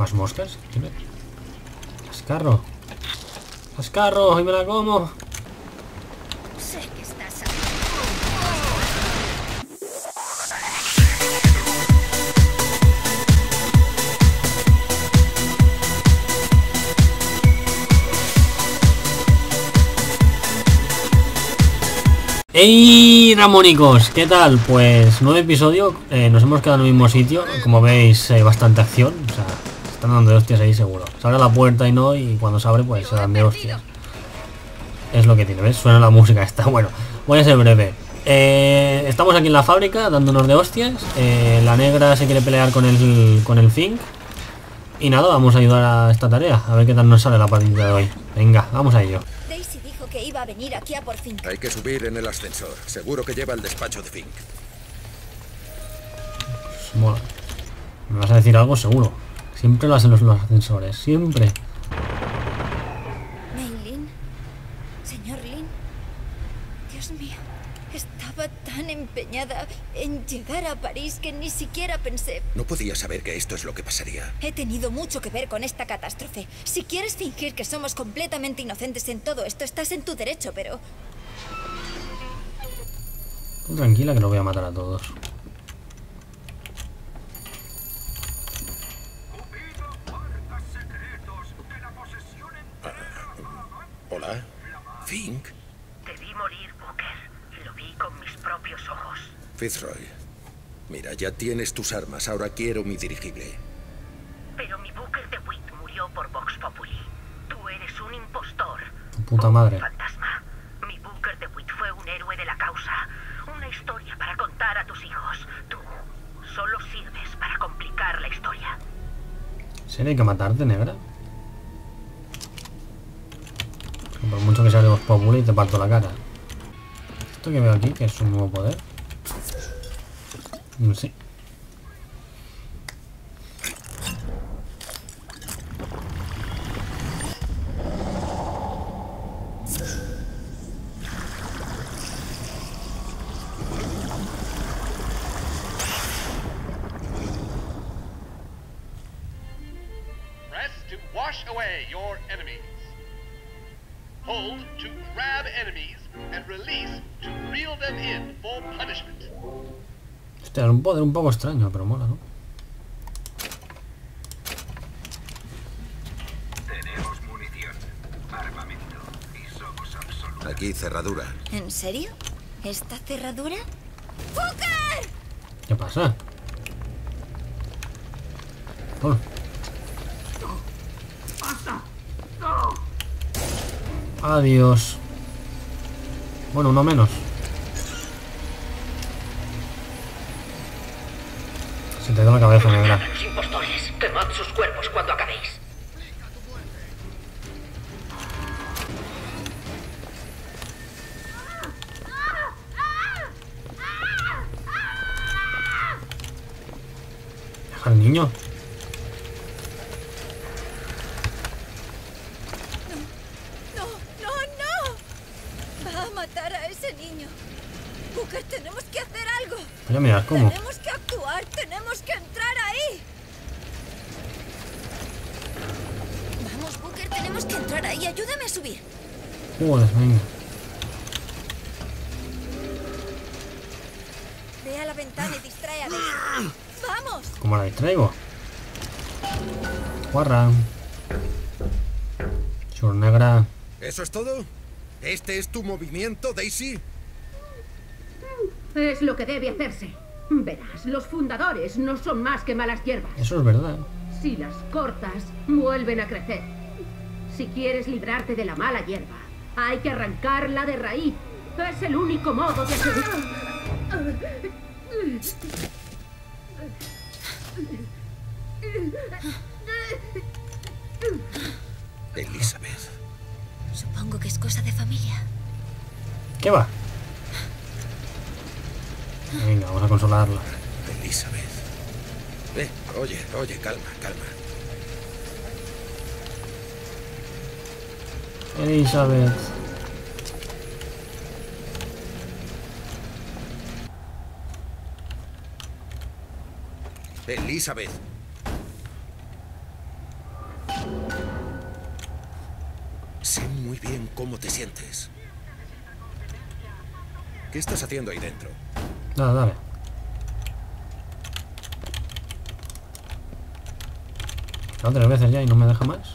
¿Más moscas? ¿Tiene? Cascarro. Cascarro, y me la como. Sé que estás ¡Ey, Ramónicos! ¿Qué tal? Pues nuevo episodio, eh, nos hemos quedado en el mismo sitio, como veis hay bastante acción, o sea, están dando de hostias ahí seguro. Se abre la puerta y no, y cuando se abre pues se dan de hostias. Es lo que tiene, ¿ves? Suena la música esta. Bueno, voy a ser breve. Eh, estamos aquí en la fábrica dándonos de hostias. Eh, la negra se quiere pelear con el, con el Fink. Y nada, vamos a ayudar a esta tarea. A ver qué tal nos sale la partida de hoy. Venga, vamos a ello. Daisy dijo que iba a venir aquí a por fin. Hay que subir en el ascensor. Seguro que lleva el despacho de Fink. Pues mola. ¿Me vas a decir algo? Seguro. Siempre lo hacen los, los ascensores. Siempre. Maylin, señor Lin. Dios mío, estaba tan empeñada en llegar a París que ni siquiera pensé. No podía saber que esto es lo que pasaría. He tenido mucho que ver con esta catástrofe. Si quieres fingir que somos completamente inocentes en todo esto, estás en tu derecho, pero Tú tranquila que lo voy a matar a todos. ¿Hola? ¿Fink? Te vi morir, Booker, y lo vi con mis propios ojos. Fitzroy. Mira, ya tienes tus armas. Ahora quiero mi dirigible. Pero mi Booker de Witt murió por Vox Populi. Tú eres un impostor. Tu puta madre. Un fantasma. Mi Booker de Witt fue un héroe de la causa. Una historia para contar a tus hijos. Tú solo sirves para complicar la historia. ¿Se hay que matarte, negra? Que Por mucho que sea de Vox Populi te parto la cara. Esto que veo aquí, que es un nuevo poder. Mm, Sí. Press to wash away your enemies. Hold to grab enemies and release to reel them in for punishment. Hostia, es un poder un poco extraño, pero mola, ¿no? Tenemos munición, armamento y somos absolutos. Aquí cerradura. ¿en serio? ¿Esta cerradura? ¡Booker! ¿Qué pasa? Oh. Adiós. Bueno, uno menos. Se te da la cabeza, negra. Los impostores, quemad sus cuerpos cuando acabéis. Deja al niño. ¡No, no, no! Va a matar a ese niño. Booker, tenemos que hacer algo. Voy a mirar cómo. Tenemos que actuar, tenemos que entrar ahí. Vamos, Booker, tenemos que entrar ahí. Ayúdame a subir. Joder, venga. Ve a la ventana y distrae a Daisy. ¡Vamos! ¿Cómo la distraigo? Guarra. Sur negra. ¿Eso es todo? ¿Este es tu movimiento, Daisy? Es lo que debe hacerse. Verás, los fundadores no son más que malas hierbas. Eso es verdad. Si las cortas, vuelven a crecer. Si quieres librarte de la mala hierba, hay que arrancarla de raíz. Es el único modo de asegurar. Elizabeth. Supongo que es cosa de familia. ¿Qué va? Venga, vamos a consolarla. Elizabeth. Ve, oye, oye, calma, calma. Elizabeth. Elizabeth. Sé muy bien cómo te sientes. ¿Qué estás haciendo ahí dentro? Dale, dale. No, tres veces ya y no me deja más.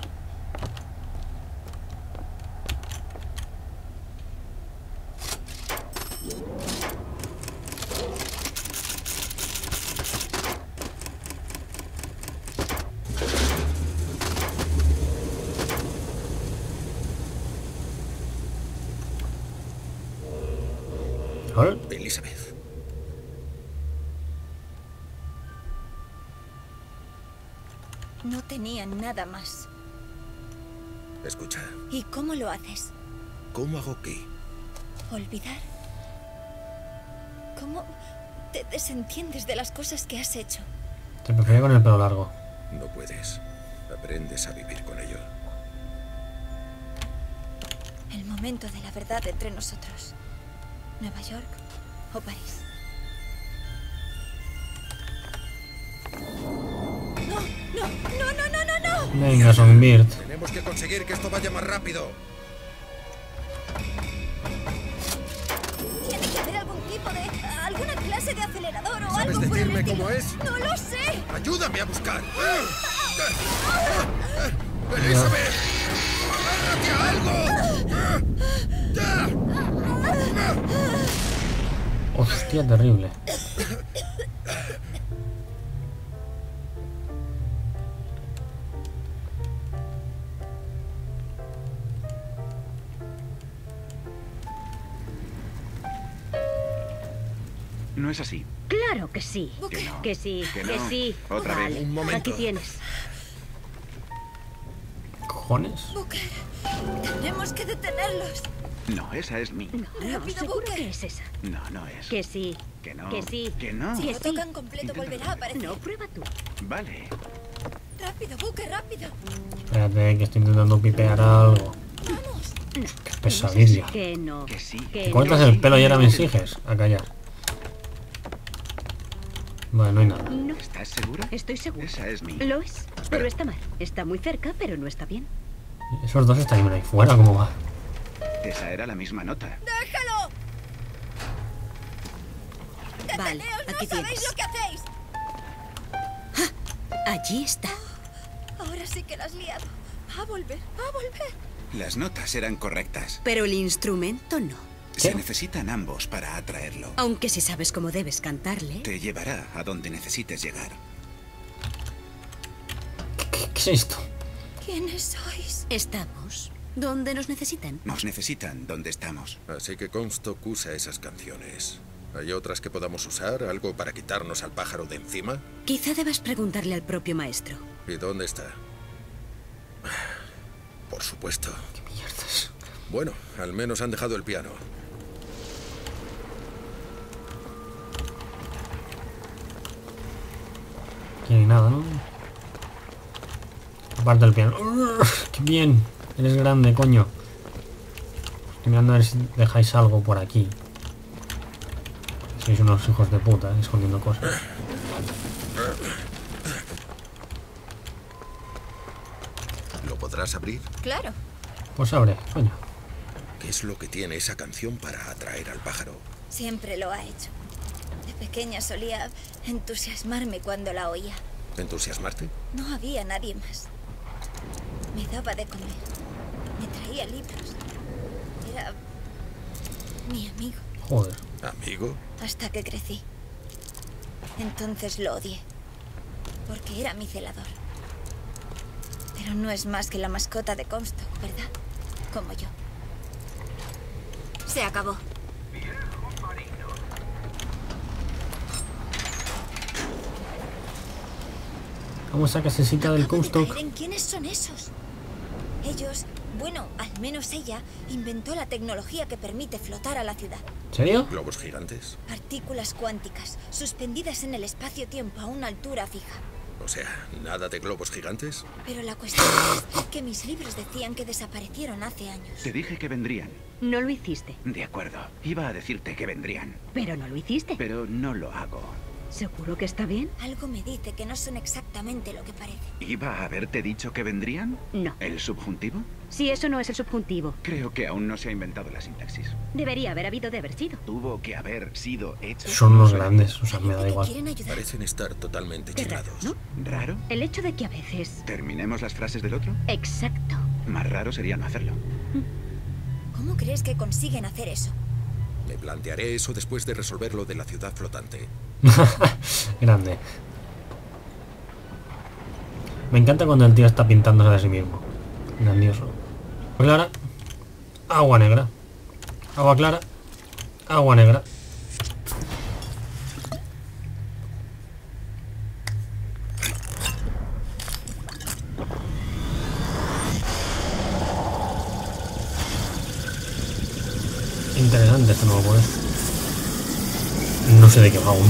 Elizabeth. No tenían nada más. Escucha, ¿Y cómo lo haces? ¿cómo hago qué? ¿Olvidar? ¿Cómo te desentiendes de las cosas que has hecho? te prefería con el pelo largo. No puedes. Aprendes a vivir con ello. El momento de la verdad entre nosotros. ¿Nueva York o París? Venga, Songbird. Tenemos que conseguir que esto vaya más rápido. Tiene que haber algún tipo de... alguna clase de acelerador o ¿Sabes algo por el decirme cómo es? No lo sé. ¡Ayúdame a buscar! ¡Elizabeth! ¡Agárrate a algo! Hostia, terrible. No es así. Claro que sí. Que no. Que sí, Que que, no. sí. Otra vez. vale, Un momento. aquí tienes. ¿Cojones? Booker, tenemos que detenerlos. No, esa es mi. No, no, Rápido, seguro Booker. que es esa. No, no es. Que sí. Que no. Que sí. Que no. Si Que lo sí. tocan completo volverá a aparecer. No, prueba tú. Vale. Rápido, Booker, rápido. Espérate, que estoy intentando pipear algo. Vamos. Qué pesadilla. Que no. Que sí. Que Te cortas el pelo y ahora me exiges a callar. Vale, no hay nada. No, ¿Estás segura? estoy seguro. Esa es mi. Lo es, pero está mal. Está muy cerca, pero no está bien. Esos dos están ahí fuera, ¿cómo va? Esa era la misma nota. ¡Déjalo! Vale, aquí ¡No sabéis tienes. lo que hacéis! Allí está. Ahora sí que la has liado. Va a volver, va a volver. Las notas eran correctas. Pero el instrumento no. Se ¿Qué? necesitan ambos para atraerlo. Aunque si sabes cómo debes cantarle. Te llevará a donde necesites llegar. ¿Qué, qué es esto? ¿Quiénes sois? Estamos donde nos necesitan. Nos necesitan donde estamos. Así que Comstock usa esas canciones. ¿Hay otras que podamos usar? ¿Algo para quitarnos al pájaro de encima? Quizá debas preguntarle al propio maestro. ¿Y dónde está? Por supuesto. Mierdas. Bueno, al menos han dejado el piano. Aquí hay nada, ¿no? Aparte del piano. ¡Qué bien! Eres grande, coño. Estoy mirando a ver si dejáis algo por aquí. Sois unos hijos de puta, ¿eh? escondiendo cosas. ¿Lo podrás abrir? Claro. Pues abre, coño. ¿Qué es lo que tiene esa canción para atraer al pájaro? Siempre lo ha hecho. De pequeña solía entusiasmarme cuando la oía. ¿Entusiasmarte? No había nadie más. Me daba de comer. Me traía libros. Era mi amigo. Joder. ¿Amigo? Hasta que crecí. Entonces lo odié. Porque era mi celador. Pero no es más que la mascota de Comstock, ¿verdad? Como yo. Se acabó. Vamos a casecita del de Comstock. quiénes son esos. Ellos, bueno, al menos ella, inventó la tecnología que permite flotar a la ciudad. ¿En serio? ¿Globos gigantes? Partículas cuánticas, suspendidas en el espacio-tiempo a una altura fija. O sea, ¿nada de globos gigantes? Pero la cuestión es que mis libros decían que desaparecieron hace años. Te dije que vendrían. No lo hiciste. De acuerdo. Iba a decirte que vendrían. Pero no lo hiciste. Pero no lo hago. ¿Seguro que está bien? Algo me dice que no son exactamente lo que parece. ¿Iba a haberte dicho que vendrían? No. ¿El subjuntivo? Si eso no es el subjuntivo. Creo que aún no se ha inventado la sintaxis. Debería haber habido de haber sido. Tuvo que haber sido hecho. Son los grandes, o sea, me da igual. Parecen estar totalmente chilados. ¿no? ¿Raro? El hecho de que a veces... ¿Terminemos las frases del otro? Exacto. Más raro sería no hacerlo. ¿Cómo crees que consiguen hacer eso? Me plantearé eso después de resolver lo de la ciudad flotante. Grande. Me encanta cuando el tío está pintándose de sí mismo. Grandioso. Agua clara. Agua negra. Agua clara. Agua negra. Interesante este nuevo poder. No sé de qué va aún.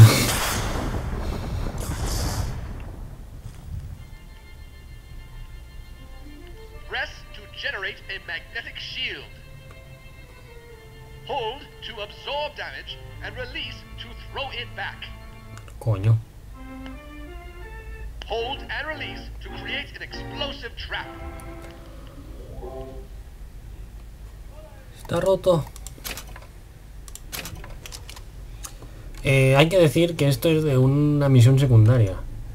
Press to generate a magnetic shield. Hold to absorb damage and release to throw it back. Coño. Hold and release to create an explosive trap. Está roto. Eh, hay que decir que esto es de una misión secundaria,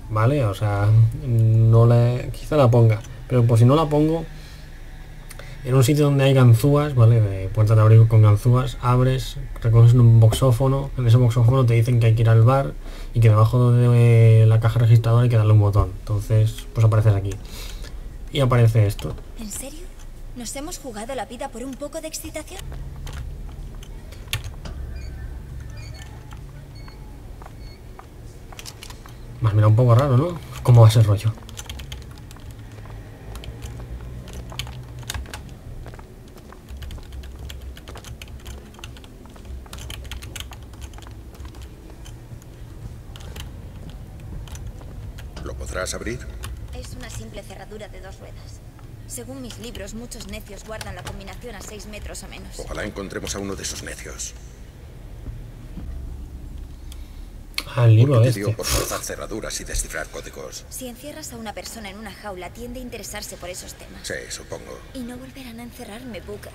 ¿vale? O sea, no la, quizá la ponga, pero por si no la pongo, en un sitio donde hay ganzúas, ¿vale? De puerta de abrir con ganzúas, abres, recoges un boxófono, en ese boxófono te dicen que hay que ir al bar y que debajo de la caja registradora hay que darle un botón. Entonces, pues apareces aquí. Y aparece esto. ¿En serio? ¿Nos hemos jugado la vida por un poco de excitación? Más mira un poco raro, ¿no? ¿Cómo va ese rollo? ¿Lo podrás abrir? Es una simple cerradura de dos ruedas. Según mis libros, muchos necios guardan la combinación a 6 metros o menos. Ojalá encontremos a uno de esos necios. El libro ¿Por qué te este. dio por forzar cerraduras y descifrar códigos? Si encierras a una persona en una jaula, tiende a interesarse por esos temas. Sí, supongo. Y no volverán a encerrarme, Booker.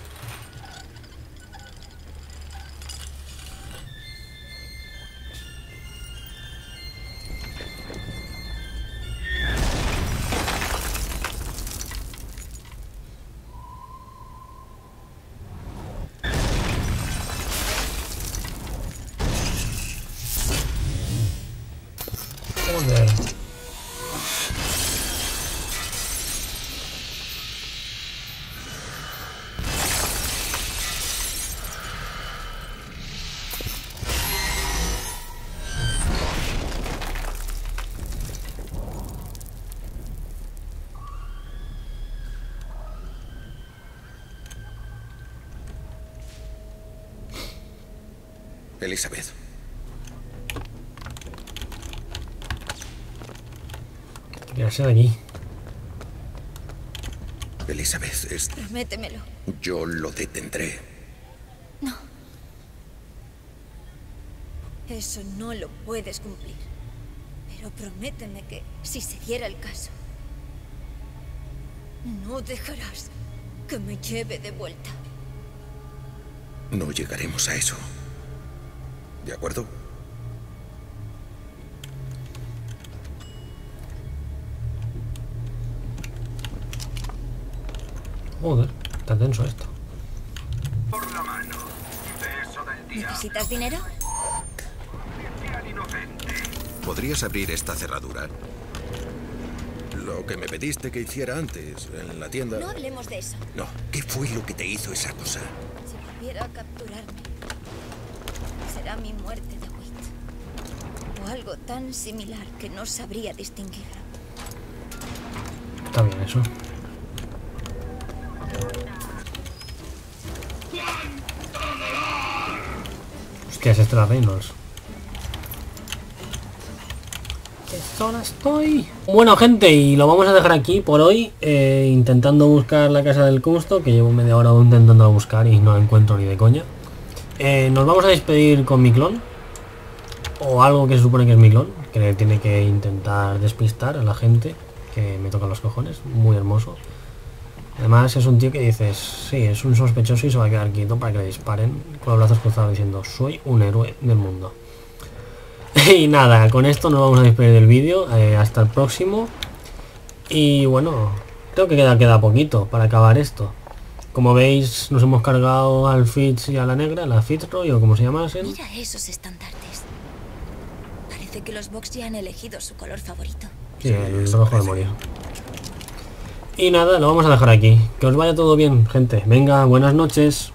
Elizabeth, Quería ser aquí. Elizabeth, es... Prométemelo. yo lo detendré. Eso no lo puedes cumplir. Pero prométeme que, si se diera el caso, no dejarás que me lleve de vuelta. No llegaremos a eso. ¿De acuerdo? Joder, está tenso esto. ¿Necesitas dinero? ¿Podrías abrir esta cerradura? Lo que me pediste que hiciera antes, en la tienda. No hablemos de eso. No, ¿qué fue lo que te hizo esa cosa? Si volviera a capturarme, será mi muerte de Witt. O algo tan similar que no sabría distinguirlo. Está bien eso. Hostia, es este la Reynolds. ¿Qué zona estoy? Bueno, gente, y lo vamos a dejar aquí por hoy. eh, intentando buscar la casa del Custo, que llevo media hora intentando buscar y no la encuentro ni de coña. Eh, nos vamos a despedir con mi clon. o algo que se supone que es Milón, que tiene que intentar despistar a la gente, que me tocan los cojones, muy hermoso. Además es un tío que dices, sí, es un sospechoso y se va a quedar quieto para que le disparen con los brazos cruzados diciendo, soy un héroe del mundo. y nada, con esto nos vamos a despedir del vídeo, eh, hasta el próximo. Y bueno, creo que queda, queda poquito para acabar esto. Como veis, nos hemos cargado al Fitz y a la negra, la Fitzroy o como se llamasen. Mira esos estandartes. Parece que los Vox ya han elegido su color favorito. Sí, el rojo de morir. Y nada, lo vamos a dejar aquí. Que os vaya todo bien, gente. Venga, buenas noches.